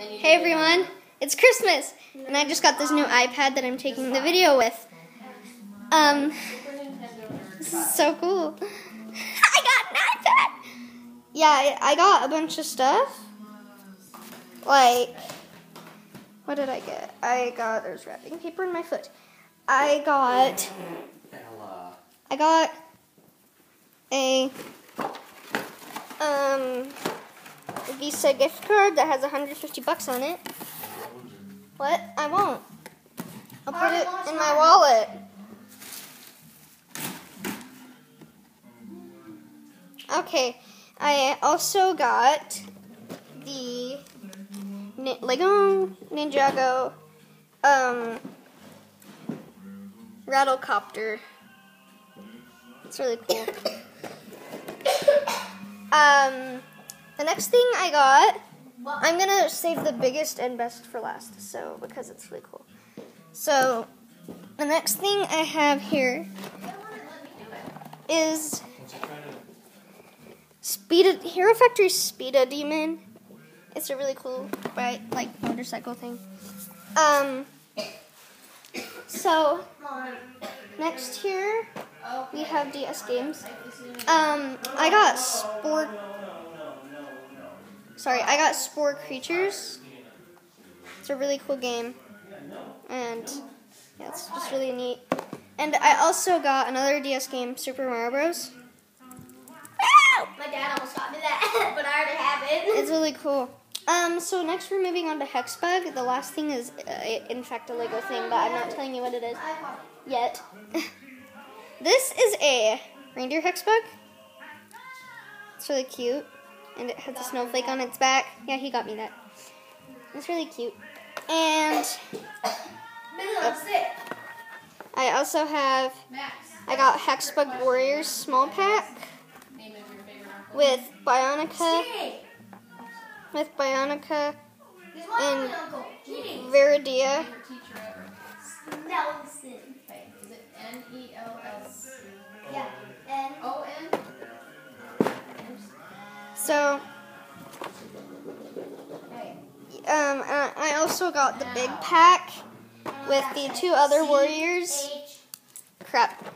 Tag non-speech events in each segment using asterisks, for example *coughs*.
Hey everyone, it's Christmas, and I just got this new iPad that I'm taking the video with. Um, this is so cool. *laughs* I got an iPad. Yeah, I, I got a bunch of stuff. Like, what did I get? I got there's wrapping paper in my foot. I got, I got a um Visa gift card that has 150 bucks on it. What? I won't. I'll put it in my wallet. Okay, I also got the Lego Ninjago um, Rattlecopter. It's really cool. *coughs* Um, the next thing I got, I'm gonna save the biggest and best for last, so because it's really cool. So, the next thing I have here is Speed Hero Factory Speeda Demon. It's a really cool, bright, like motorcycle thing. Um. So, next here we have DS games. Um, I got Sport. Sorry, I got Spore Creatures. It's a really cool game, and yeah, it's just really neat. And I also got another DS game, Super Mario Bros. My dad almost got me that, *laughs* but I already have it. It's really cool. Um, so next we're moving on to Hexbug. The last thing is, uh, in fact, a Lego thing, but I'm not telling you what it is yet. *laughs* this is a reindeer Hexbug. It's really cute, and it has a snowflake on its back. Yeah, he got me that. It's really cute. And I also have, I got Hexbug Warriors small pack with Bionica, with Bionica and Viridia. Nelson. Is it N E L S Yeah. So, um, uh, I also got the big pack with the two other warriors. Crap.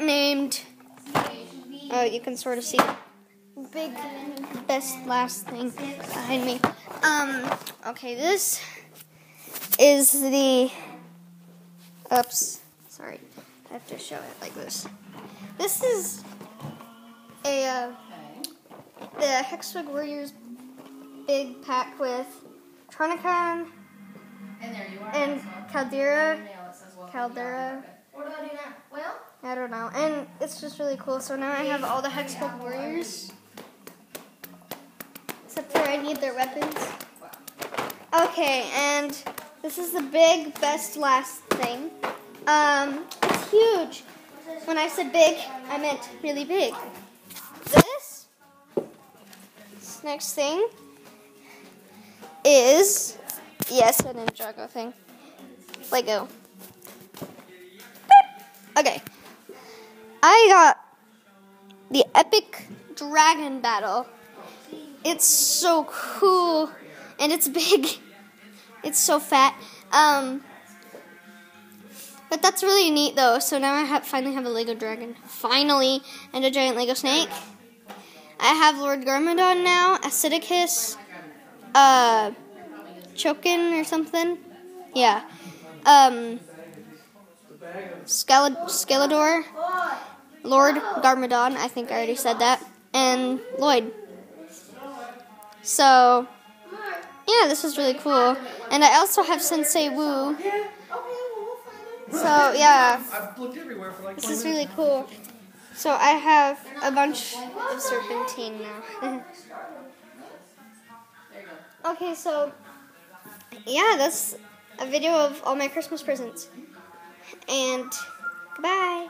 Named, oh, you can sort of see big, best last thing behind me. Um, okay, this is the, oops, sorry, I have to show it like this. This is a, uh, the Hexbug Warriors big pack with Tronicon And there you are. and. Caldera. Email, it says welcome Caldera. What do I do now? Well, I don't know. And it's just really cool. So now I have all the Hexbug Warriors. Except for I need their weapons. Okay, and this is the big, best, last thing. Um, it's huge. When I said big, I meant really big. Next thing is, yes, a Ninjago thing. Lego. Okay. I got the epic dragon battle. It's so cool and it's *laughs* big. It's so fat. Um but that's really neat though. So now I have finally have a Lego dragon. Finally, and a giant Lego snake. I have Lord Garmadon now, Acidicus, uh Chokun or something. Yeah. Um Scalad- Skalidor, Lord Garmadon, I think I already said that, and Lloyd. So, yeah, this is really cool. And I also have Sensei Wu. So, yeah, I've looked everywhere for like this is really cool. So, I have a bunch of serpentine now. *laughs* *laughs* There you go. okay, so, yeah, that's a video of all my Christmas presents. And goodbye.